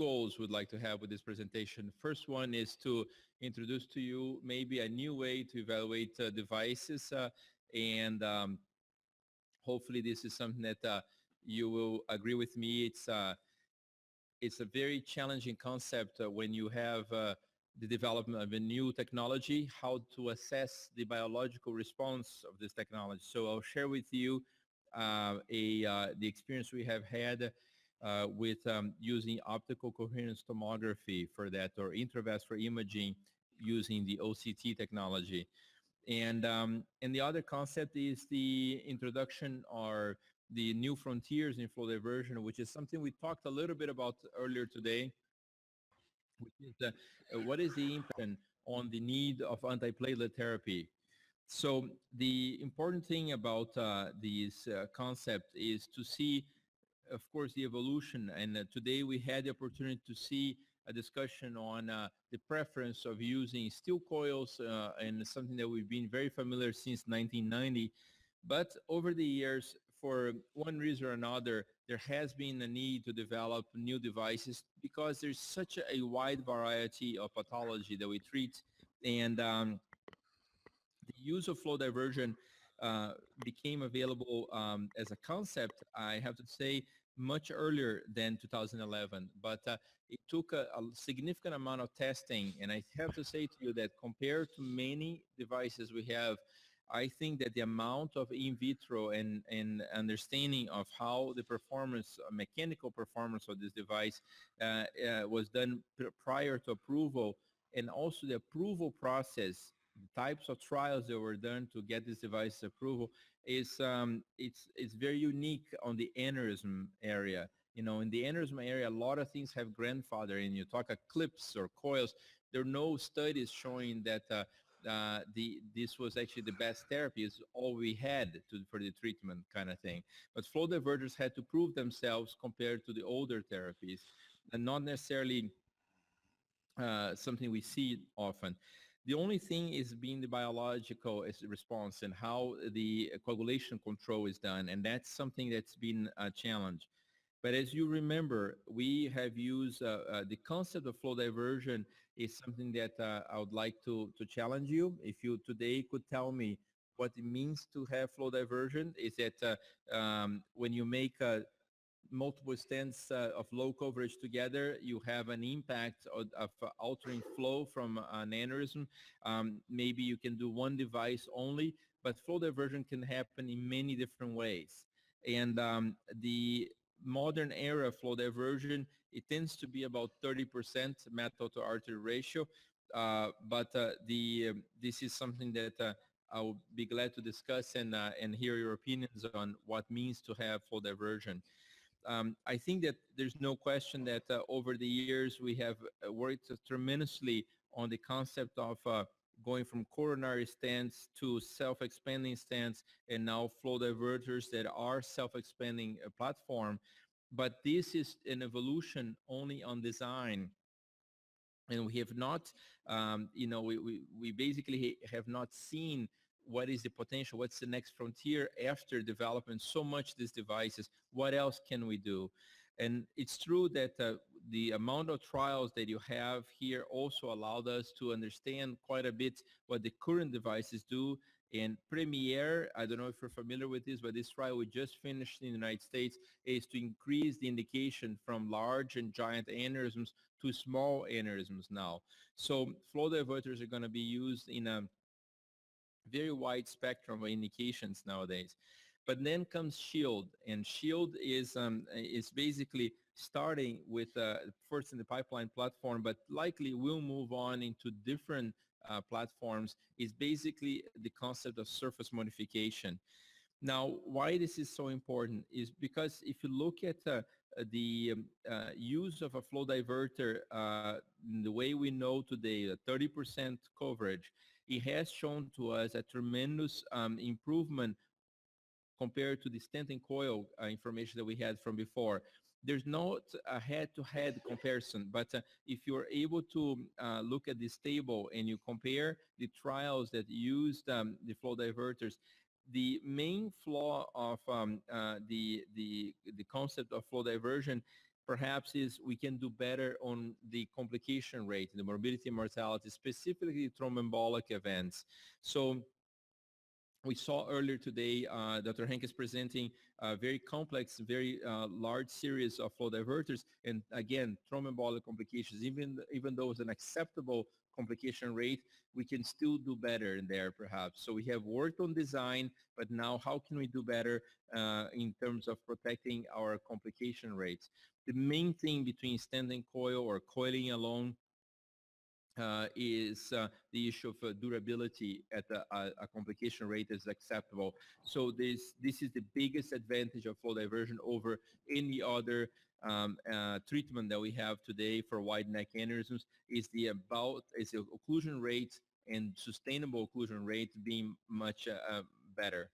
goals we'd like to have with this presentation. First one is to introduce to you maybe a new way to evaluate uh, devices uh, and um, hopefully this is something that uh, you will agree with me. It's, uh, it's a very challenging concept when you have the development of a new technology, how to assess the biological response of this technology. So I'll share with you uh, a, uh, the experience we have had uh, with um, using optical coherence tomography for that or intravascular imaging using the OCT technology. And, um, and the other concept is the introduction or the new frontiers in flow diversion, which is something we talked a little bit about earlier today, which is uh, what is the impact on the need of antiplatelet therapy. So the important thing about uh, this uh, concept is to see, of course, the evolution. And uh, today we had the opportunity to see a discussion on uh, the preference of using steel coils uh, and something that we've been very familiar since 1990. But over the years, for one reason or another, there has been a need to develop new devices because there's such a wide variety of pathology that we treat. And um, the use of flow diversion uh, became available um, as a concept, I have to say, much earlier than 2011, but uh, it took a, a, significant amount of testing. And I have to say to you that compared to many devices we have, I think that the amount of in vitro and, and understanding of how the performance, uh, mechanical performance of this device uh, uh, was done prior to approval and also the approval process types of trials that were done to get this device approval is um, it's it's very unique on the aneurysm area. You know, in the aneurysm area, a lot of things have grandfather in you. Talk of clips or coils. There are no studies showing that uh, uh, the this was actually the best therapy. Is all we had to, for the treatment kind of thing. But flow diverters had to prove themselves compared to the older therapies, and not necessarily uh, something we see often. The only thing is being the biological response and how the coagulation control is done, and that's something that's been a challenge. But as you remember, we have used uh, uh, the concept of flow diversion is something that uh, I would like to, to challenge you. If you today could tell me what it means to have flow diversion, is that uh, um, when you make a multiple stents uh, of low coverage together, you have an impact of, of altering flow from an aneurysm. Um, maybe you can do one device only, but flow diversion can happen in many different ways. And um, the modern era flow diversion, it tends to be about 30% metal to artery ratio. Uh, but uh, the um, this is something that uh, I'll be glad to discuss and, uh, and hear your opinions on what means to have flow diversion. Um, I think that there's no question that uh, over the years we have uh, worked tremendously on the concept of uh, going from coronary stents to self-expanding stents and now flow diverters that are self-expanding uh, platform. But this is an evolution only on design. And we have not, um, you know, we, we, we basically have not seen what is the potential, what's the next frontier after developing so much these devices, what else can we do? And it's true that uh, the amount of trials that you have here also allowed us to understand quite a bit what the current devices do. And Premier, I don't know if you're familiar with this, but this trial we just finished in the United States is to increase the indication from large and giant aneurysms to small aneurysms now. So flow diverters are going to be used in a very wide spectrum of indications nowadays. But then comes Shield, and Shield is um, is basically starting with uh, first in the pipeline platform, but likely will move on into different uh, platforms. Is basically the concept of surface modification. Now, why this is so important is because if you look at uh, the um, uh, use of a flow diverter, uh, the way we know today, 30% coverage, it has shown to us a tremendous um, improvement compared to the stent and coil uh, information that we had from before. There's not a head-to-head -head comparison, but uh, if you're able to uh, look at this table and you compare the trials that used um, the flow diverters, the main flaw of um, uh, the, the, the concept of flow diversion perhaps is we can do better on the complication rate, the morbidity and mortality, specifically thromboembolic events. So we saw earlier today, uh, Dr. Henkes presenting a very complex, very uh, large series of flow diverters. And again, thromboembolic complications, even, even though it's an acceptable complication rate, we can still do better in there perhaps. So we have worked on design, but now how can we do better uh, in terms of protecting our complication rates? The main thing between stent and coil or coiling alone uh, is uh, the issue of uh, durability at a, a, complication rate is acceptable. So this this is the biggest advantage of flow diversion over any other um, uh, treatment that we have today for wide neck aneurysms is the about is the occlusion rate and sustainable occlusion rate being much uh, uh, better.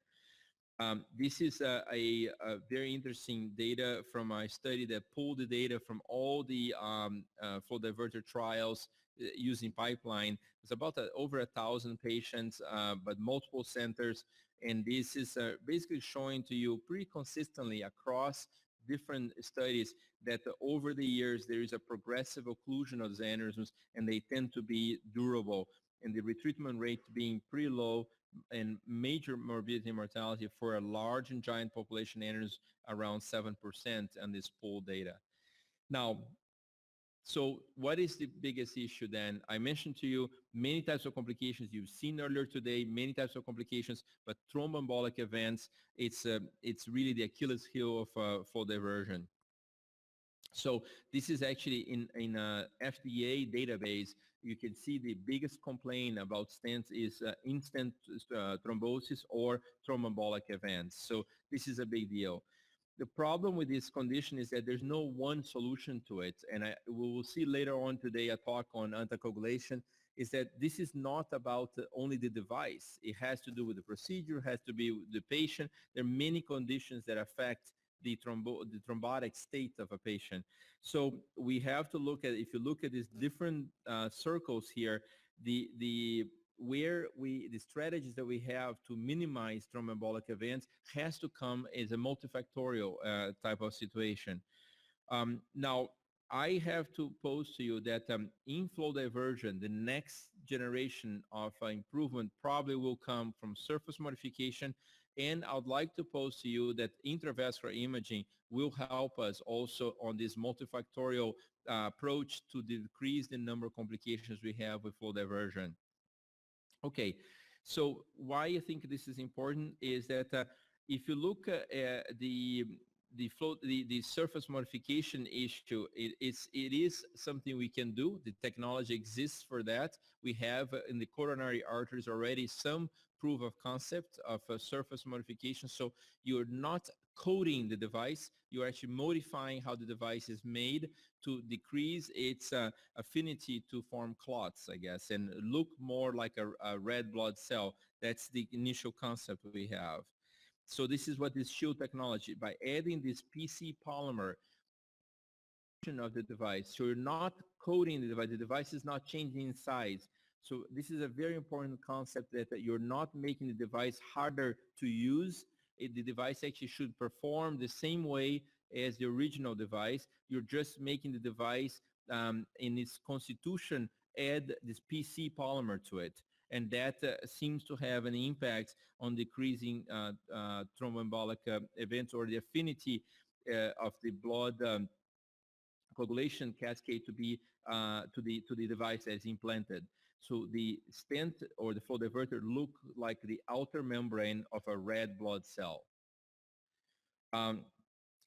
Um, this is a, a, a, very interesting data from a study that pulled the data from all the um, uh, flow diverter trials uh, using pipeline. It's about a, over a thousand patients, uh, but multiple centers. And this is uh, basically showing to you pretty consistently across different studies that over the years there is a progressive occlusion of the aneurysms and they tend to be durable and the retreatment rate being pretty low and major morbidity and mortality for a large and giant population aneurysms around 7% on this pool data. Now, so what is the biggest issue then? I mentioned to you many types of complications you've seen earlier today, many types of complications, but thromboembolic events, it's, uh, it's really the Achilles heel of uh, flow diversion. So this is actually in, in a FDA database. You can see the biggest complaint about stents is uh, in-stent uh, thrombosis or thromboembolic events. So this is a big deal. The problem with this condition is that there's no one solution to it. And I, we will see later on today a talk on anticoagulation is that this is not about only the device. It has to do with the procedure, has to be the patient. There are many conditions that affect the, thrombo the thrombotic state of a patient. So we have to look at, if you look at these different uh, circles here, the, the where we the strategies that we have to minimize thromboembolic events has to come as a multifactorial uh, type of situation. Um, now, I have to pose to you that um, inflow diversion, the next generation of uh, improvement probably will come from surface modification. And I'd like to pose to you that intravascular imaging will help us also on this multifactorial uh, approach to decrease the number of complications we have with flow diversion. Okay, so why I think this is important is that uh, if you look at uh, the the flow the, the surface modification issue it, it's it is something we can do. The technology exists for that. We have uh, in the coronary arteries already some proof of concept of a surface modification. So you're not coating the device you're actually modifying how the device is made to decrease its uh, affinity to form clots, I guess, and look more like a, a, red blood cell. That's the initial concept we have. So this is what this shield technology, by adding this PC polymer of the device, so you're not coating the device, the device is not changing in size. So this is a very important concept that, that you're not making the device harder to use. It, the device actually should perform the same way as the original device. You're just making the device um, in its constitution add this PC polymer to it. And that uh, seems to have an impact on decreasing uh, uh, thromboembolic uh, events or the affinity uh, of the blood um, coagulation cascade to be uh, to the to the device that is implanted. So the stent or the flow diverter look like the outer membrane of a red blood cell. Um,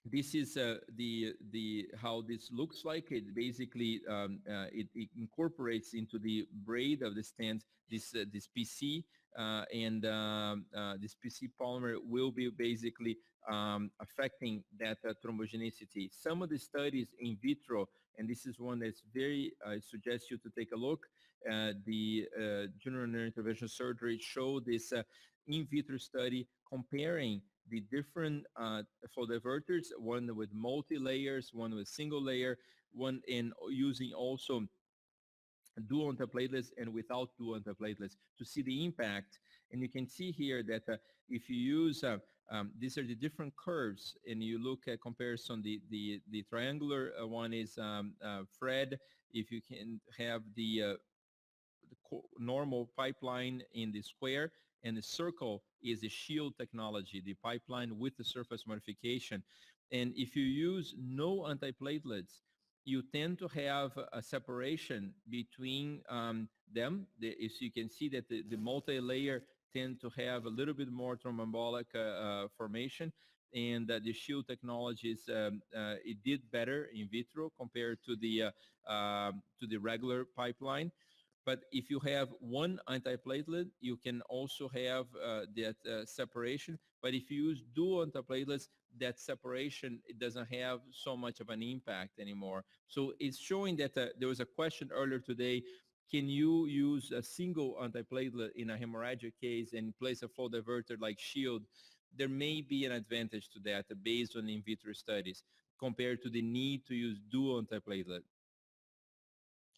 this is uh, the the how this looks like. It basically um, uh, it, it, incorporates into the braid of the stent this uh, this PC uh, and um, uh, this PC polymer will be basically um, affecting that uh, thrombogenicity. Some of the studies in vitro, and this is one that's very I suggest you to take a look. The general intervention surgery showed this in vitro study comparing the different uh, flow diverters, one with multi-layers, one with single layer, one in using also dual antiplatelets and without dual antiplatelets to see the impact. And you can see here that uh, if you use uh, Um, these are the different curves, and you look at comparison. The the the triangular uh, one is um, uh, Fred. If you can have the, uh, the normal pipeline in the square, and the circle is the shield technology, the pipeline with the surface modification. And if you use no antiplatelets, you tend to have a separation between um, them. The, as you can see that the, the multi-layer tend to have a little bit more thromboembolic uh, uh, formation and uh, the shield technologies um, uh, it did better in vitro compared to the uh, um, to the regular pipeline but if you have one antiplatelet you can also have uh, that separation but if you use dual antiplatelets that separation it doesn't have so much of an impact anymore so it's showing that there was a question earlier today can you use a single antiplatelet in a hemorrhagic case and place a flow diverter like SHIELD? There may be an advantage to that based on in vitro studies compared to the need to use dual antiplatelet.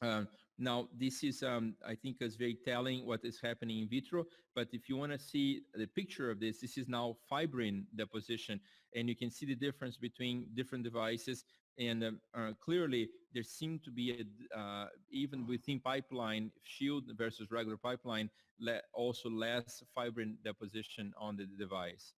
Uh, now, this is, um, I think, is very telling what is happening in vitro. But if you want to see the picture of this, this is now fibrin deposition. And you can see the difference between different devices. And um, uh, clearly, there seemed to be, a, uh, even within pipeline, shield versus regular pipeline, le also less fibrin deposition on the device.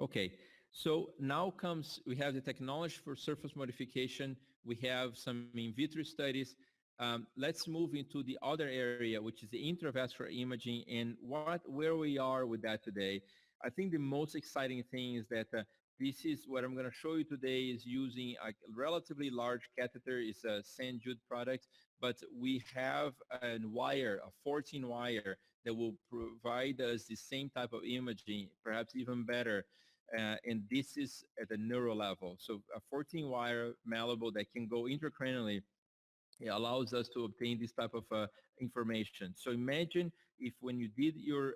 Okay, so now comes, we have the technology for surface modification. We have some in vitro studies. Um, let's move into the other area, which is the intravascular imaging and what, where we are with that today. I think the most exciting thing is that uh, this is what I'm going to show you today is using a relatively large catheter. It's a St. Jude product, but we have a wire, a 14 wire that will provide us the same type of imaging, perhaps even better. Uh, and this is at the neural level. So a 14 wire malleable that can go intracranially allows us to obtain this type of uh, information. So imagine if when you did your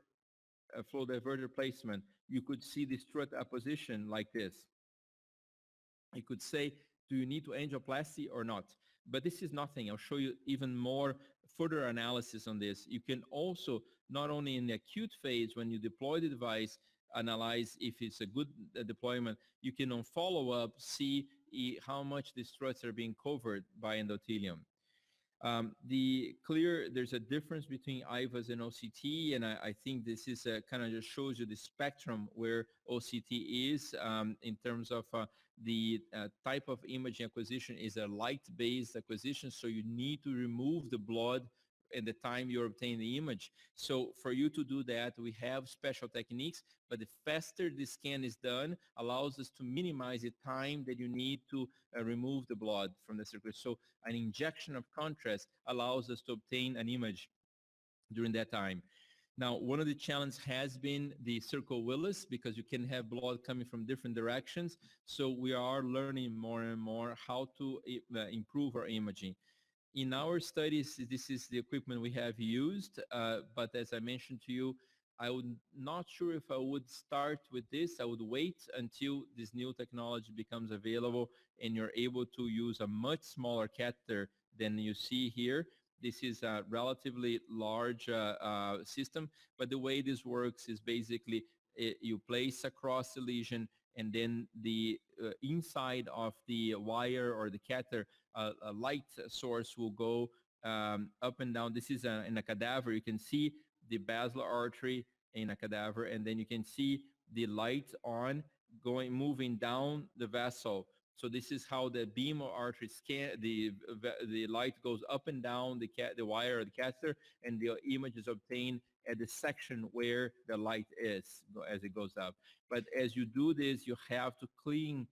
uh, flow diverter placement, you could see the strut apposition like this. You could say, do you need to angioplasty or not? But this is nothing. I'll show you even more further analysis on this. You can also, not only in the acute phase when you deploy the device, analyze if it's a good uh, deployment, you can on follow-up see how much the struts are being covered by endothelium. Um, the clear, there's a difference between IVUS and OCT, and I, I think this is kind of just shows you the spectrum where OCT is um, in terms of uh, the uh, type of imaging acquisition is a light-based acquisition, so you need to remove the blood and the time you obtain the image. So for you to do that, we have special techniques, but the faster the scan is done allows us to minimize the time that you need to uh, remove the blood from the circulation. So an injection of contrast allows us to obtain an image during that time. Now, one of the challenges has been the circle Willis because you can have blood coming from different directions. So we are learning more and more how to uh, improve our imaging in our studies, this is the equipment we have used, uh, but as I mentioned to you, I'm not sure if I would start with this. I would wait until this new technology becomes available and you're able to use a much smaller catheter than you see here. This is a relatively large uh, uh, system, but the way this works is basically it, you place across the lesion and then the uh, inside of the wire or the catheter, uh, a light source will go um, up and down. This is a, in a cadaver. You can see the basilar artery in a cadaver, and then you can see the light on going moving down the vessel. So this is how the beam or artery scan, the, the light goes up and down the, cat, the wire or the catheter, and the image is obtained at the section where the light is as it goes up. But as you do this, you have to clean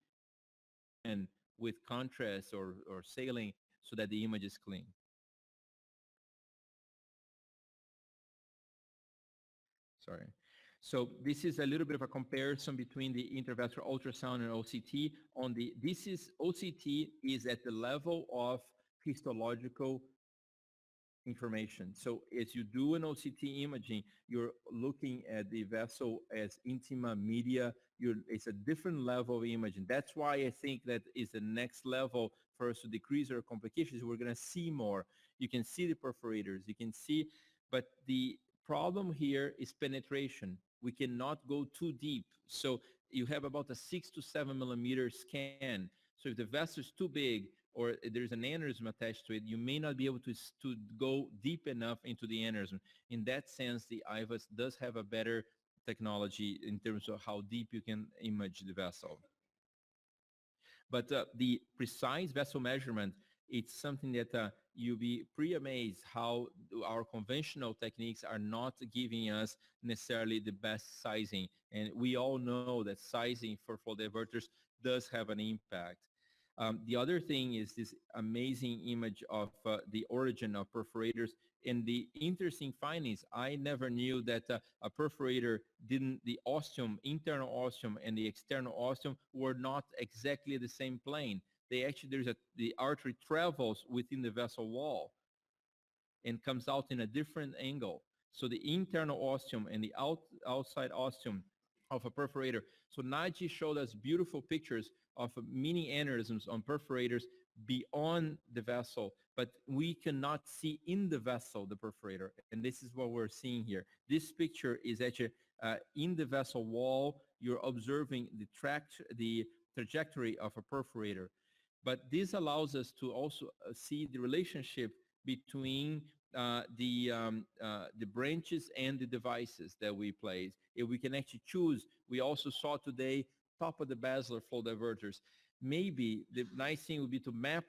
and with contrast or, or saline so that the image is clean. Sorry. So this is a little bit of a comparison between the intravascular ultrasound and OCT. On the this is OCT is at the level of histological information. So as you do an OCT imaging, you're looking at the vessel as intima media. You're, it's a different level of imaging. That's why I think that is the next level for us to decrease our complications. We're going to see more. You can see the perforators. You can see, but the problem here is penetration. We cannot go too deep. So you have about a six to seven millimeter scan. So if the vessel is too big or there's an aneurysm attached to it, you may not be able to, to go deep enough into the aneurysm. In that sense, the IVUS does have a better technology in terms of how deep you can image the vessel. But uh, the precise vessel measurement, it's something that uh, you'll be pretty amazed how our conventional techniques are not giving us necessarily the best sizing. And we all know that sizing for flow diverters does have an impact. Um, the other thing is this amazing image of uh, the origin of perforators and the interesting findings. I never knew that uh, a perforator didn't, the ostium, internal ostium and the external ostium were not exactly the same plane. They actually, there's a, the artery travels within the vessel wall and comes out in a different angle. So the internal ostium and the out, outside ostium of a perforator. So Naji showed us beautiful pictures of mini aneurysms on perforators beyond the vessel, but we cannot see in the vessel the perforator. And this is what we're seeing here. This picture is actually uh, in the vessel wall. You're observing the, tract, the trajectory of a perforator. But this allows us to also uh, see the relationship between uh, the um, uh, the branches and the devices that we place. If we can actually choose, we also saw today top of the basilar flow diverters. Maybe the nice thing would be to map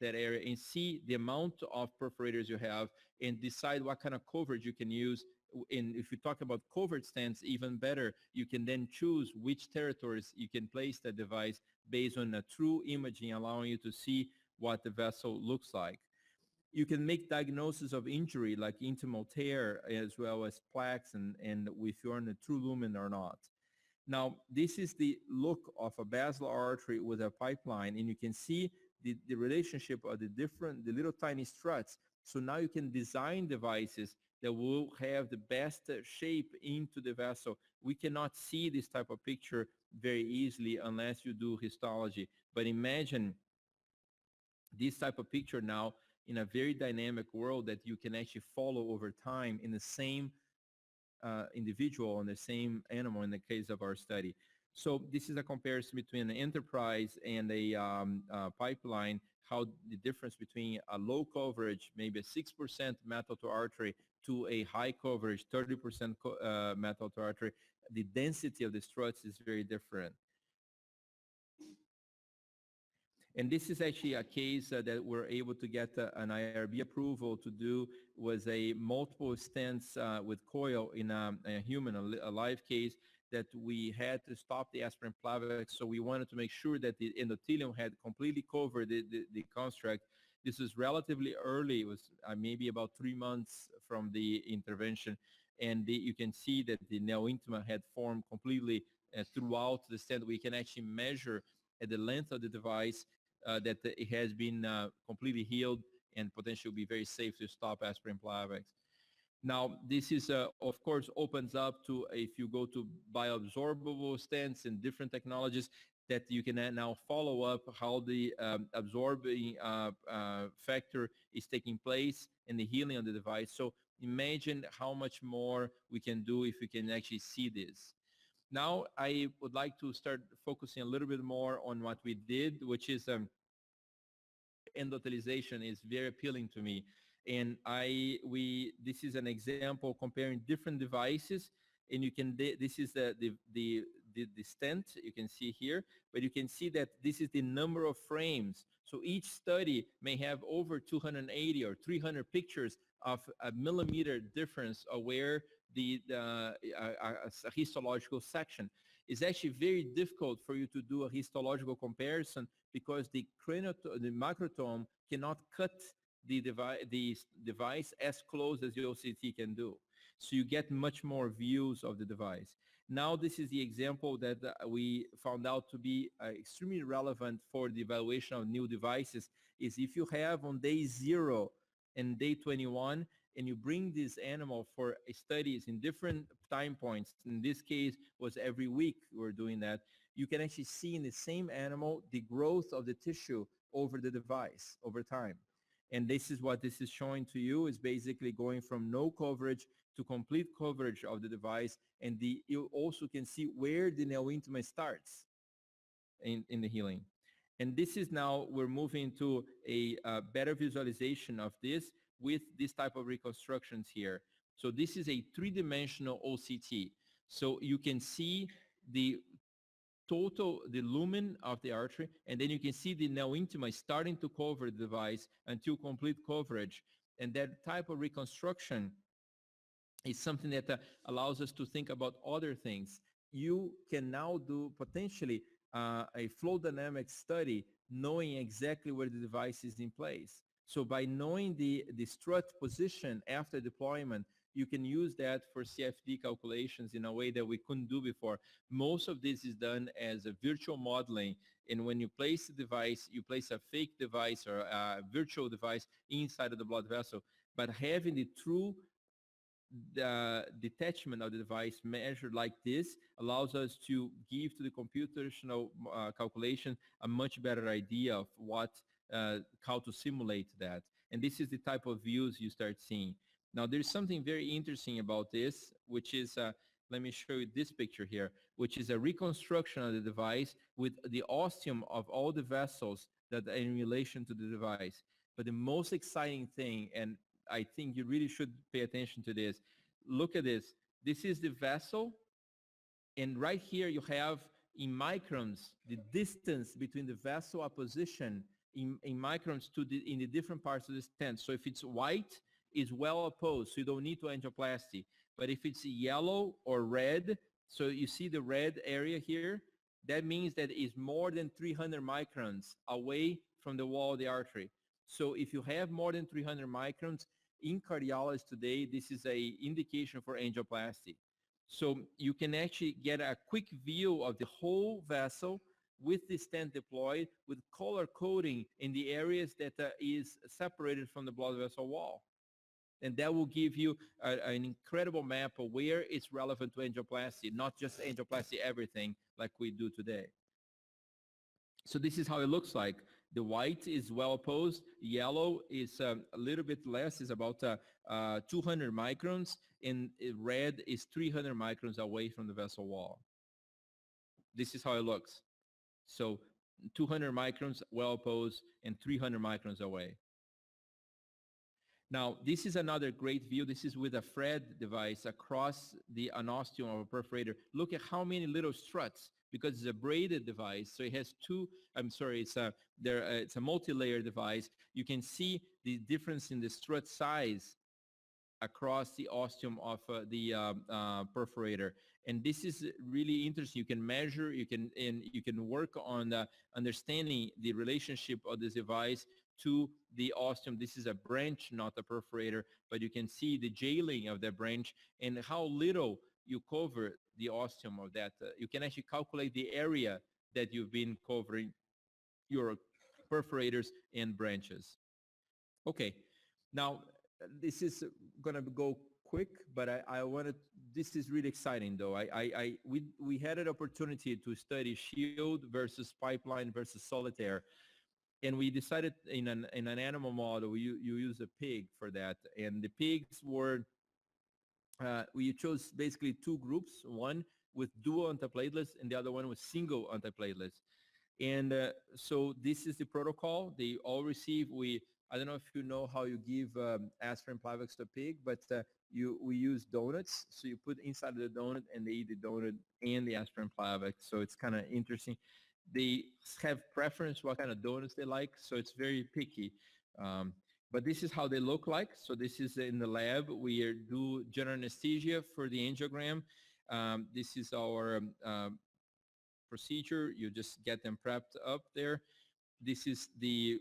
that area and see the amount of perforators you have and decide what kind of coverage you can use. And if you talk about covered stents, even better, you can then choose which territories you can place the device based on a true imaging, allowing you to see what the vessel looks like. You can make diagnosis of injury like intimal tear as well as plaques and, and if you're in a true lumen or not. Now, this is the look of a basilar artery with a pipeline, and you can see the, the relationship of the different, the little tiny struts. So now you can design devices that will have the best shape into the vessel. We cannot see this type of picture very easily unless you do histology. But imagine this type of picture now in a very dynamic world that you can actually follow over time in the same uh, individual on the same animal in the case of our study. So this is a comparison between an enterprise and a um, uh, pipeline, how the difference between a low coverage, maybe a 6% metal to artery, to a high coverage, 30% co uh, metal to artery, the density of the struts is very different. And this is actually a case uh, that we're able to get uh, an IRB approval to do was a multiple stents uh, with coil in a, a human, a, a, live case that we had to stop the aspirin Plavix. So we wanted to make sure that the endothelium had completely covered the, the, the construct. This was relatively early. It was uh, maybe about three months from the intervention. And the, you can see that the neointima had formed completely uh, throughout the stent. We can actually measure at the length of the device uh, that it has been uh, completely healed and potentially be very safe to stop aspirin Plavix. Now, this is, uh, of course, opens up to if you go to bioabsorbable stents and different technologies that you can now follow up how the um, absorbing uh, uh, factor is taking place and the healing of the device. So imagine how much more we can do if we can actually see this. Now I would like to start focusing a little bit more on what we did, which is um, endothelialization is very appealing to me. And I, we, this is an example comparing different devices and you can, this is the, the, the, the, the stent you can see here, but you can see that this is the number of frames. So each study may have over 280 or 300 pictures of a millimeter difference of where the, the uh, histological section. It's actually very difficult for you to do a histological comparison because the the microtome cannot cut the, devi the device as close as the OCT can do. So you get much more views of the device. Now this is the example that uh, we found out to be uh, extremely relevant for the evaluation of new devices is if you have on day zero and day 21 and you bring this animal for studies in different time points, in this case was every week we're doing that, you can actually see in the same animal the growth of the tissue over the device over time. And this is what this is showing to you is basically going from no coverage to complete coverage of the device. And the, you also can see where the neointima starts in, in the healing. And this is now, we're moving to a uh, better visualization of this with this type of reconstructions here. So this is a three-dimensional OCT. So you can see the total, the lumen of the artery, and then you can see the neointima starting to cover the device until complete coverage. And that type of reconstruction is something that uh, allows us to think about other things. You can now do potentially uh, a flow dynamics study knowing exactly where the device is in place. So by knowing the, the strut position after deployment, you can use that for CFD calculations in a way that we couldn't do before. Most of this is done as a virtual modeling. And when you place the device, you place a fake device or a virtual device inside of the blood vessel. But having the true the detachment of the device measured like this allows us to give to the computational uh, calculation a much better idea of what uh, how to simulate that. And this is the type of views you start seeing. Now there's something very interesting about this which is uh, let me show you this picture here which is a reconstruction of the device with the ostium of all the vessels that are in relation to the device. But the most exciting thing and I think you really should pay attention to this. Look at this. This is the vessel. And right here you have in microns the distance between the vessel apposition in, in microns to the, in the different parts of the stent. So if it's white, it's well opposed. so you don't need to angioplasty. But if it's yellow or red, so you see the red area here, that means that it's more than 300 microns away from the wall of the artery. So if you have more than 300 microns, in cardiology today, this is a indication for angioplasty. So you can actually get a quick view of the whole vessel with the stent deployed with color coding in the areas that uh, is separated from the blood vessel wall. And that will give you a, an incredible map of where it's relevant to angioplasty, not just angioplasty everything like we do today. So this is how it looks like. The white is well opposed. Yellow is um, a little bit less, is about uh, uh, 200 microns, and red is 300 microns away from the vessel wall. This is how it looks. So 200 microns well opposed and 300 microns away. Now, this is another great view. This is with a Fred device across the an ostium of a perforator. Look at how many little struts because it's a braided device. So it has two, I'm sorry, it's a, there, uh, it's a multi-layer device. You can see the difference in the strut size across the ostium of uh, the uh, uh, perforator. And this is really interesting. You can measure, you can, and you can work on understanding the relationship of this device to the ostium. This is a branch, not a perforator, but you can see the jailing of the branch and how little you cover the ostium of that. Uh, you can actually calculate the area that you've been covering your perforators and branches. Okay, now this is going to go quick, but I, I wanted, this is really exciting though. I, I, I, we, we had an opportunity to study shield versus pipeline versus solitaire. And we decided in an, in an animal model, you, you use a pig for that. And the pigs were uh, we chose basically two groups, one with dual antiplatelets and the other one with single antiplatelets. And uh, so this is the protocol. They all receive, we, I don't know if you know how you give um, aspirin Plavix to a pig, but uh, you, we use donuts. So you put inside of the donut and they eat the donut and the aspirin Plavix. So it's kind of interesting. They have preference what kind of donuts they like. So it's very picky. Um, but this is how they look like. So this is in the lab. We do general anesthesia for the angiogram. Um, this is our um, uh, procedure. You just get them prepped up there. This is the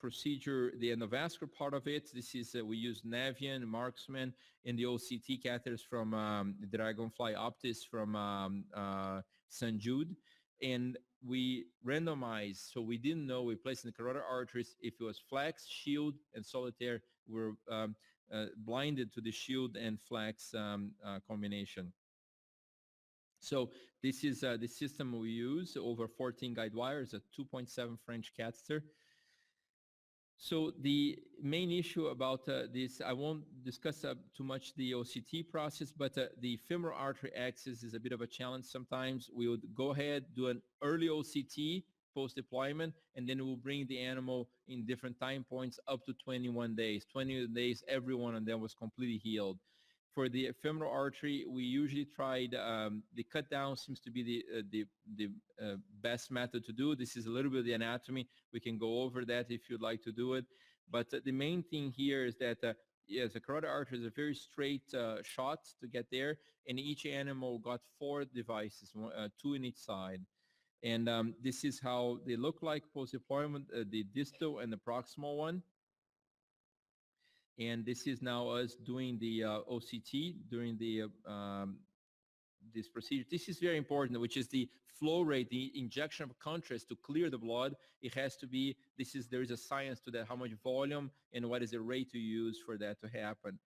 procedure, the endovascular part of it. This is, uh, we use Navien, Marksman, and the OCT catheters from um, Dragonfly Optis from um, uh, St. Jude. And we randomized, so we didn't know we placed in the carotid arteries if it was flex, shield, and solitaire. We're um, uh, blinded to the shield and flex um, uh, combination. So this is uh, the system we use over 14 guide wires, a 2.7 French catheter. So the main issue about uh, this, I won't discuss uh, too much the OCT process, but uh, the femoral artery access is a bit of a challenge sometimes. We would go ahead, do an early OCT post-deployment, and then we'll bring the animal in different time points up to 21 days. 20 days, every one of them was completely healed. For the femoral artery, we usually tried um, the cut down seems to be the uh, the, the uh, best method to do. This is a little bit of the anatomy. We can go over that if you'd like to do it. But uh, the main thing here is that uh, yes, the carotid artery is a very straight uh, shot to get there, and each animal got four devices, uh, two in each side. And um, this is how they look like post-deployment, the distal and the proximal one and this is now us doing the uh, OCT during the uh, um, this procedure. This is very important, which is the flow rate, the injection of contrast to clear the blood. It has to be, this is, there is a science to that, how much volume and what is the rate to use for that to happen.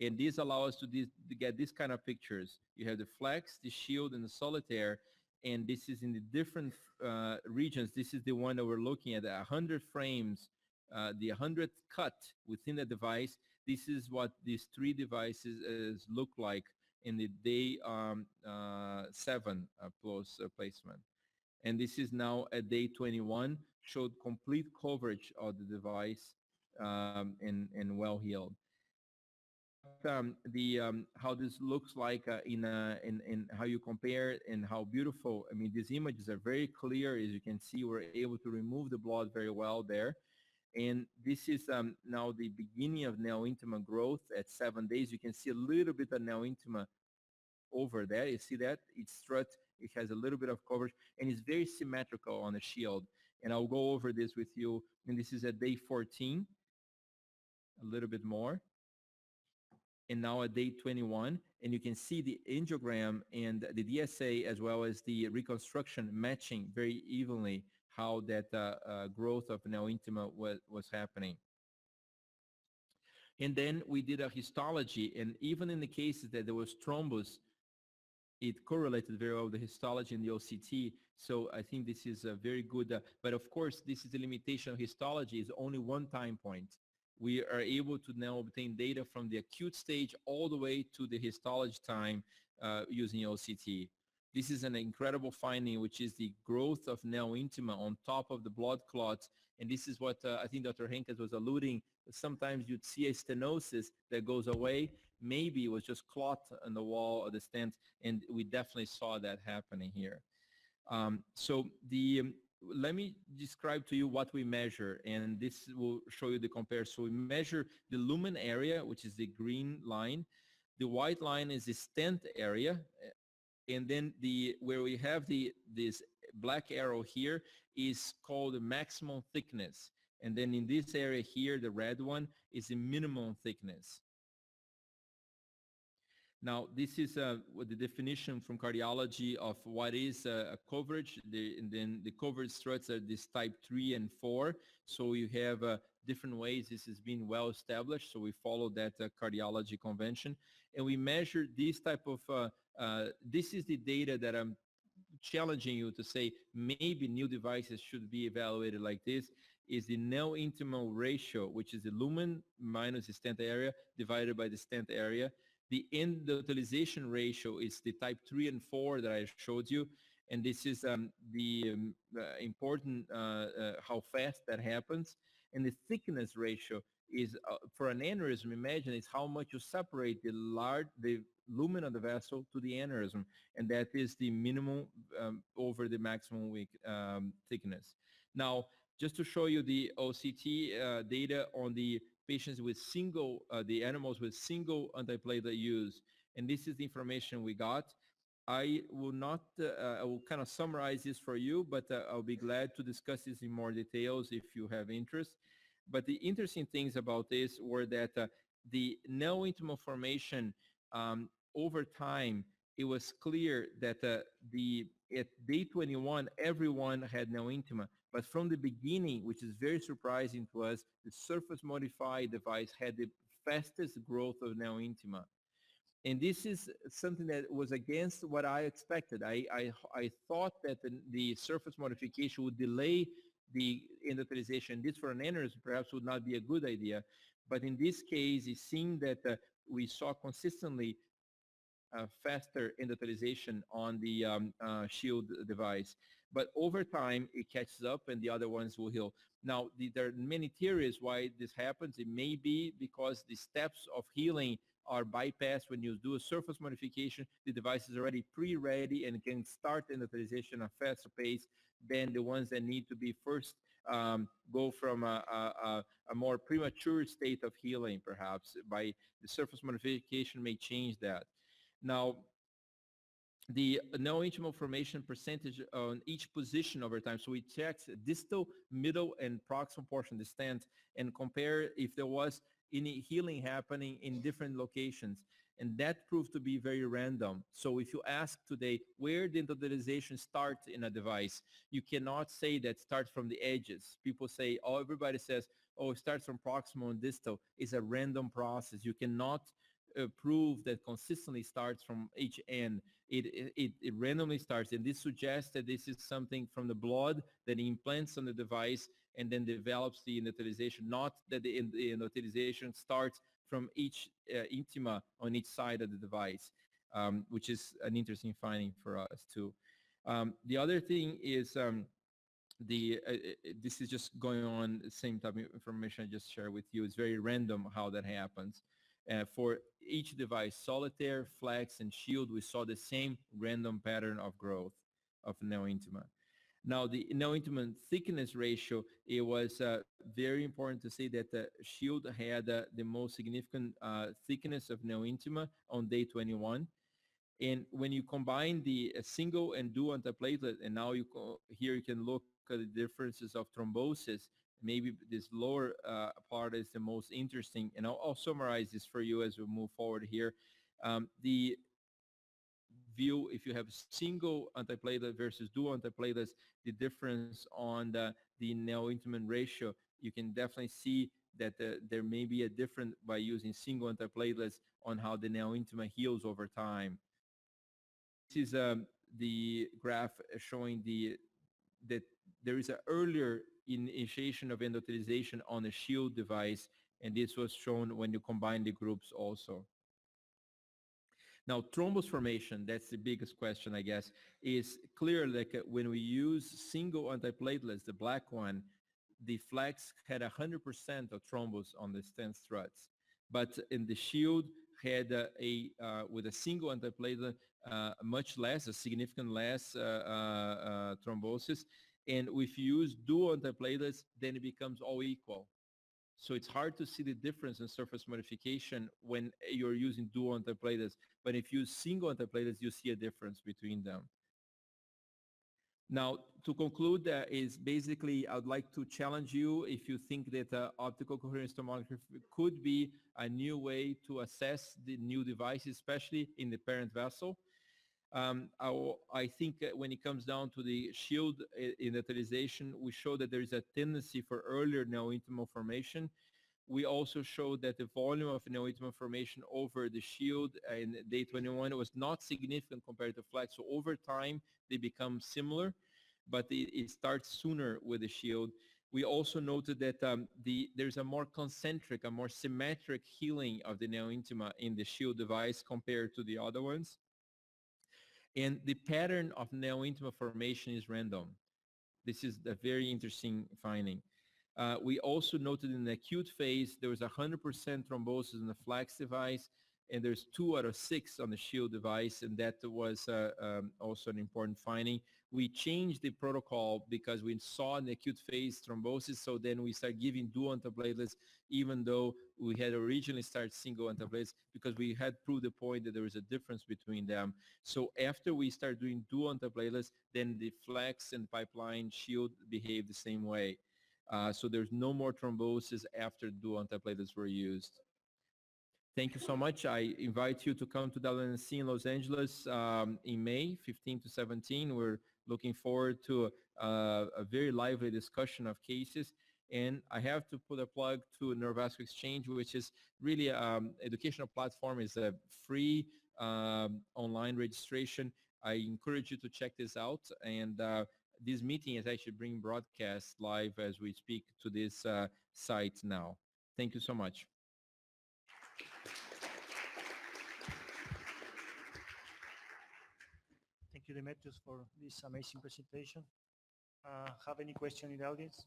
And these allow us to, this, to get this kind of pictures. You have the flex, the shield, and the solitaire, and this is in the different uh, regions. This is the one that we're looking at, 100 frames uh, the 100th cut within the device. This is what these three devices look like in the day um, uh, 7 uh, plus uh, placement. And this is now at day 21, showed complete coverage of the device um, and, and well healed. Um, the um, how this looks like uh, in, uh, in in how you compare and how beautiful. I mean, these images are very clear. As you can see, we're able to remove the blood very well there. And this is um, now the beginning of neointima growth at seven days. You can see a little bit of neointima over there. You see that? It's strut. It has a little bit of coverage and it's very symmetrical on the shield. And I'll go over this with you. And this is at day 14, a little bit more. And now at day 21, and you can see the angiogram and the DSA as well as the reconstruction matching very evenly how that uh, uh, growth of neointima was, was happening. And then we did a histology, and even in the cases that there was thrombus, it correlated very well with the histology and the OCT. So I think this is a very good, uh, but of course, this is the limitation of histology is only one time point. We are able to now obtain data from the acute stage all the way to the histology time uh, using OCT. This is an incredible finding, which is the growth of neointima on top of the blood clots. And this is what uh, I think Dr. Henkes was alluding. Sometimes you'd see a stenosis that goes away. Maybe it was just clot on the wall of the stent. And we definitely saw that happening here. Um, so the um, let me describe to you what we measure and this will show you the comparison. So we measure the lumen area, which is the green line. The white line is the stent area and then the where we have the this black arrow here is called the maximum thickness. And then in this area here the red one is the minimum thickness. Now this is uh, the definition from cardiology of what is uh, a coverage. The, and then the coverage struts are this type 3 and 4 so you have uh, different ways this has been well established. So we follow that uh, cardiology convention. And we measure this type of uh, this is the data that I'm challenging you to say maybe new devices should be evaluated like this is the neointimal ratio, which is the lumen minus the stent area divided by the stent area. The endothelization ratio is the type 3 and 4 that I showed you. And this is um, the um, uh, important uh, uh, how fast that happens. And the thickness ratio is uh, for an aneurysm, imagine it's how much you separate the large, the lumen of the vessel to the aneurysm, and that is the minimum um, over the maximum weak, um, thickness. Now, just to show you the OCT uh, data on the patients with single, uh, the animals with single antiplatelet use, and this is the information we got. I will not, uh, I will kind of summarize this for you, but uh, I'll be glad to discuss this in more details if you have interest. But the interesting things about this were that uh, the neointimal formation um, over time, it was clear that uh, the at day 21, everyone had neointima. But from the beginning, which is very surprising to us, the surface modified device had the fastest growth of neointima. And this is something that was against what I expected. I, I, I thought that the, the surface modification would delay the endothelialization. This for an aneurysm perhaps would not be a good idea. But in this case, it seemed that uh, we saw consistently uh, faster endothelialization on the um, uh, shield device. But over time, it catches up and the other ones will heal. Now, the, there are many theories why this happens. It may be because the steps of healing are bypassed when you do a surface modification. The device is already pre-ready and can start endothelialization at a faster pace than the ones that need to be first um, go from a, a, a, more premature state of healing, perhaps. By the surface modification may change that. Now, the neointimal formation percentage on each position over time. So we checked distal, middle, and proximal portion of the stent and compare if there was any healing happening in different locations. And that proved to be very random. So if you ask today, where did endothelialization start in a device? You cannot say that starts from the edges. People say, oh, everybody says, oh, it starts from proximal and distal. It's a random process. You cannot uh, prove that consistently starts from each end. It, it, it randomly starts. And this suggests that this is something from the blood that implants on the device and then develops the endothelialization, not that the, the starts from each uh, intima on each side of the device, um, which is an interesting finding for us too. Um, the other thing is um, the uh, uh, this is just going on the same type of information I just shared with you. It's very random how that happens. Uh, for each device, Solitaire, Flex, and Shield, we saw the same random pattern of growth of neointima. Now, the neointima thickness ratio, it was uh, very important to see that the Shield had uh, the most significant uh, thickness of neointima on day 21. And when you combine the uh, single and dual antiplatelet, and now you here you can look at the differences of thrombosis, maybe this lower uh, part is the most interesting. And I'll, I'll, summarize this for you as we move forward here. Um, the view if you have single antiplatelet versus dual antiplatelets, the difference on the, the neointimal ratio, you can definitely see that the, there may be a difference by using single antiplatelets on how the neointima heals over time. This is um, the graph showing the that there is an earlier initiation of endothelialization on a shield device, and this was shown when you combine the groups also. Now, thrombus formation, that's the biggest question, I guess, is clear like uh, when we use single antiplatelets, the black one, the flex had 100% of thrombus on the stent struts. But in the shield had a, uh, with a single antiplatelet, uh, much less, a significant less uh, uh, thrombosis. And if you use dual antiplatelets, then it becomes all equal. So it's hard to see the difference in surface modification when you're using dual antiplatelets. But if you use single antiplatelets, you see a difference between them. Now, to conclude, uh, is basically I would like to challenge you if you think that uh, optical coherence tomography could be a new way to assess the new devices, especially in the parent vessel. Um, I, think when it comes down to the shield endothelialization, we show that there is a tendency for earlier neointimal formation. We also showed that the volume of neointimal formation over the shield in day 21 was not significant compared to flex. So over time, they become similar, but it, it starts sooner with the shield. We also noted that um, the, there's a more concentric, a more symmetric healing of the neointima in the shield device compared to the other ones. And the pattern of neointima formation is random. This is a very interesting finding. Uh, we also noted in the acute phase, there was 100% thrombosis in the flex device, and there's two out of six on the shield device, and that was uh, um, also an important finding. We changed the protocol because we saw an acute phase thrombosis, so then we started giving dual antiplatelets, even though we had originally started single antiplatelets, because we had proved the point that there was a difference between them. So after we started doing dual antiplatelets, then the flex and pipeline shield behaved the same way. Uh, so there's no more thrombosis after dual antiplatelets were used. Thank you so much. I invite you to come to WNC in Los Angeles um, in May 15 to 17. We're looking forward to uh, a very lively discussion of cases. And I have to put a plug to Neurovascular Exchange, which is really an um, educational platform. It's a free um, online registration. I encourage you to check this out. And uh, this meeting is actually being broadcast live as we speak to this uh, site now. Thank you so much. Demetrius, for this amazing presentation. Uh, have any question in the audience?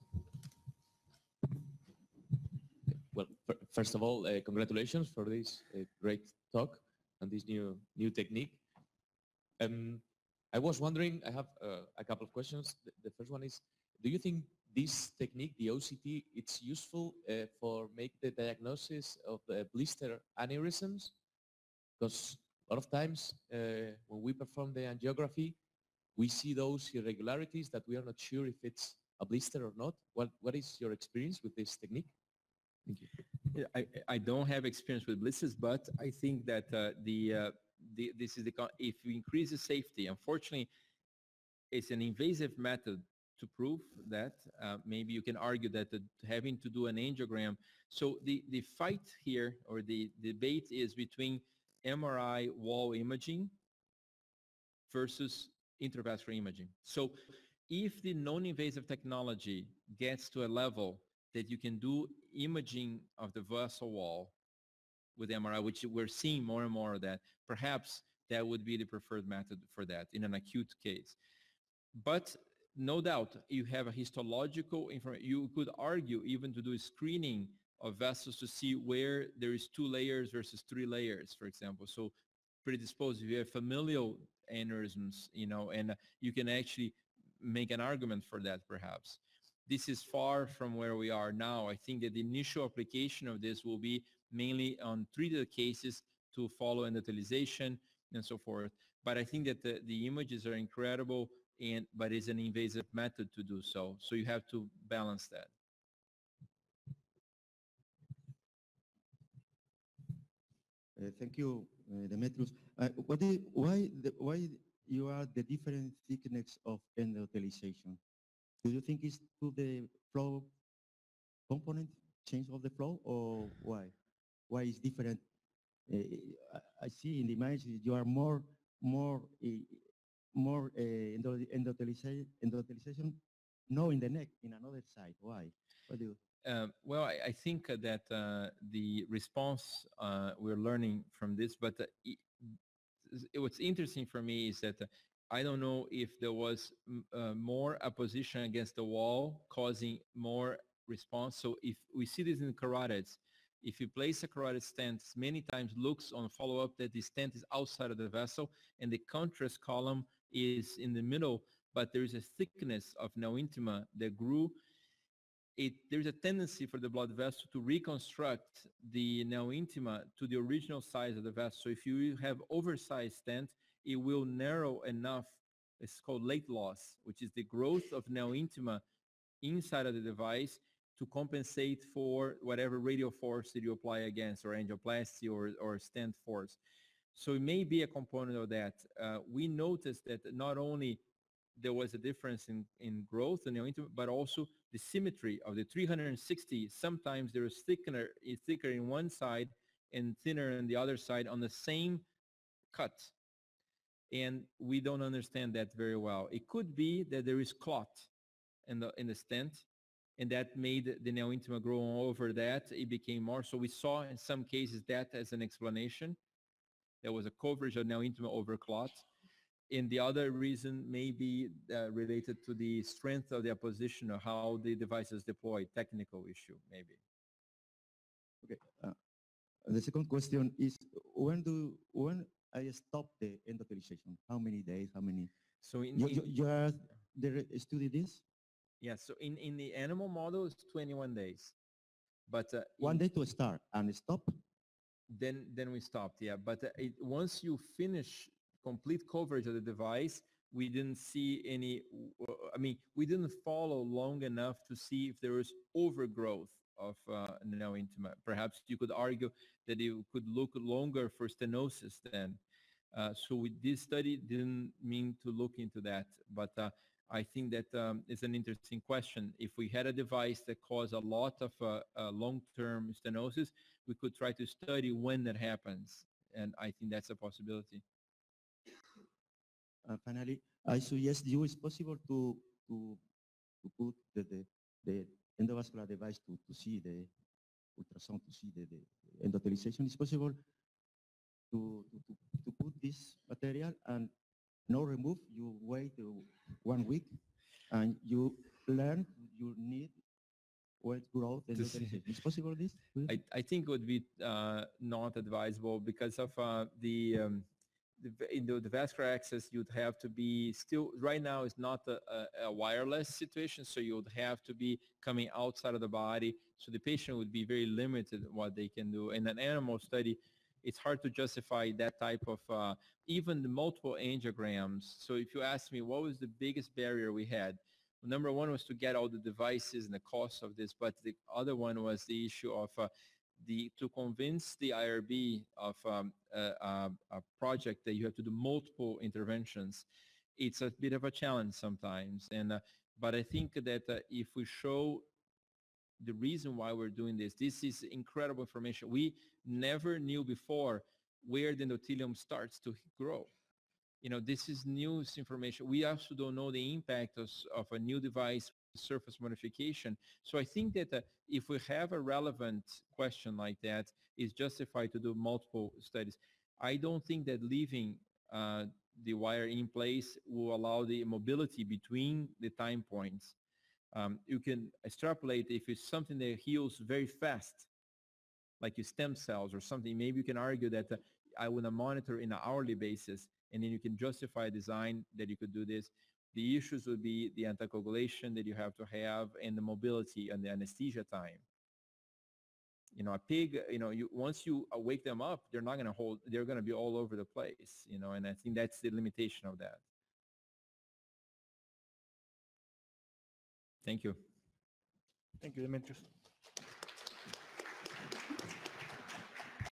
Well, first of all, uh, congratulations for this uh, great talk and this new new technique. Um, I was wondering, I have uh, a couple of questions. The, the first one is, do you think this technique, the OCT, it's useful uh, for make the diagnosis of the blister aneurysms? Because a lot of times uh, when we perform the angiography, we see those irregularities that we are not sure if it's a blister or not. What, what is your experience with this technique? Thank you. Yeah, I, I don't have experience with blisters, but I think that uh, the, uh, the this is the if you increase the safety. Unfortunately, it's an invasive method to prove that. Uh, maybe you can argue that the, having to do an angiogram. So the the fight here or the debate is between MRI wall imaging versus intravascular imaging. So if the non-invasive technology gets to a level that you can do imaging of the vessel wall with MRI, which we're seeing more and more of that, perhaps that would be the preferred method for that in an acute case. But no doubt, you have a histological information. You could argue even to do screening of vessels to see where there is two layers versus three layers, for example. So predisposed, if you have familial aneurysms, you know, and you can actually make an argument for that perhaps. This is far from where we are now. I think that the initial application of this will be mainly on treated cases to follow endothelialization and so forth. But I think that the, the images are incredible and but it's an invasive method to do so. So you have to balance that. Thank you, uh, Demetrius. Uh, What is, why, the- why you are the different thickness of endothelialization? Do you think it's to the flow component, change of the flow, or why? Why is different? Uh, I- see in the image you are more, more, uh, more uh, endo- endotheliza- endothelialization, no in the neck, in another side. Why? What do you? Um, well, I, I think uh, that uh, the response uh, we're learning from this, but uh, i- s- what's interesting for me is that uh, I don't know if there was uh, more opposition against the wall causing more response. So if we see this in carotids, if you place a carotid stent, many times looks on follow-up that the stent is outside of the vessel and the contrast column is in the middle, but there is a thickness of neointima that grew it, there's a tendency for the blood vessel to reconstruct the neointima to the original size of the vessel. So if you have oversized stent, it will narrow enough. It's called late loss, which is the growth of neointima inside of the device to compensate for whatever radial force that you apply against or angioplasty or, or stent force. So it may be a component of that. Uh, we noticed that not only there was a difference in, in growth in the neointima, but also the symmetry of the 360. Sometimes there is thicker, eh, thicker in one side and thinner on the other side on the same cut. And we don't understand that very well. It could be that there is clot in the, in the stent and that made the neointima grow over that. It became more. So we saw in some cases that as an explanation. There was a coverage of neointima over clot and the other reason may be uh, related to the strength of the opposition or how the device is deployed, technical issue maybe. Okay. uh, The second question is, when do, when I stop the endothelialization? How many days, how many? So in, You, in- you, you are, there study this? yeah, so in, in the animal model it's 21 days, but uh, One day to start and stop? then then we stopped. Yeah, but uh, it, once you finish complete coverage of the device, we didn't see any. I mean, we didn't follow long enough to see if there was overgrowth of uh, neointima. Perhaps you could argue that it could look longer for stenosis then. Uh, so this study didn't mean to look into that, but uh, I think that um, is an interesting question. If we had a device that caused a lot of uh, uh, long-term stenosis, we could try to study when that happens, and I think that's a possibility. Uh, finally, I suggest you it's possible to to, to put the, the, the endovascular device to, to see the ultrasound, to see the, the endothelialization. Is possible to, to, to, put this material and no remove, you wait uh, one week and you learn you need weight growth. Is possible this? I, I think it would be uh, not advisable because of uh, the, um, in the, the vascular access, you'd have to be still, right now it's not a, a, a wireless situation, so you would have to be coming outside of the body. So the patient would be very limited what they can do. In an animal study, it's hard to justify that type of, uh, even the multiple angiograms. So if you ask me, what was the biggest barrier we had? Well, number one was to get all the devices and the cost of this, but the other one was the issue of uh, the to convince the IRB of um, a, a, project that you have to do multiple interventions. It's a bit of a challenge sometimes, and uh, but I think that uh, if we show the reason why we're doing this, this is incredible information. We never knew before where the endothelium starts to grow you know, this is news information. We also don't know the impact of, of a new device surface modification. So I think that uh, if we have a relevant question like that, it's justified to do multiple studies. I don't think that leaving uh, the wire in place will allow the mobility between the time points. Um, you can extrapolate if it's something that heals very fast, like your stem cells or something, maybe you can argue that uh, I want to monitor in an hourly basis and then you can justify a design that you could do this. The issues would be the anticoagulation that you have to have and the mobility and the anesthesia time. You know, a pig, you know, you once you uh, wake them up, they're not going to hold, they're going to be all over the place, you know, and I think that's the limitation of that. Thank you. Thank you, Demetrius.